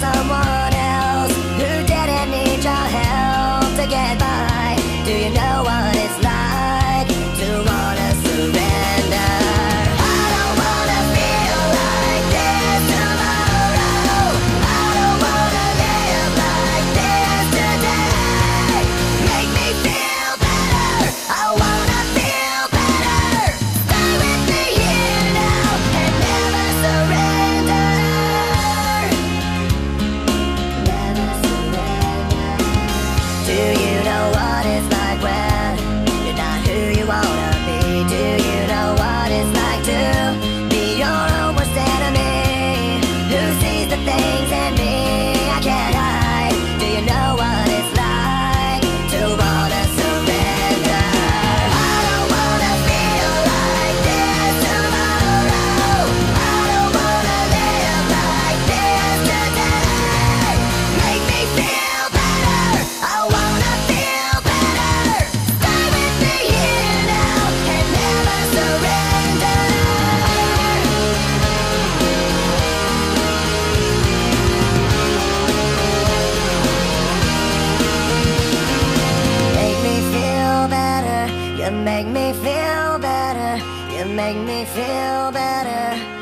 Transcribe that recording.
someone else who didn't need your help to get by. Do you know what? You make me feel better. You make me feel better.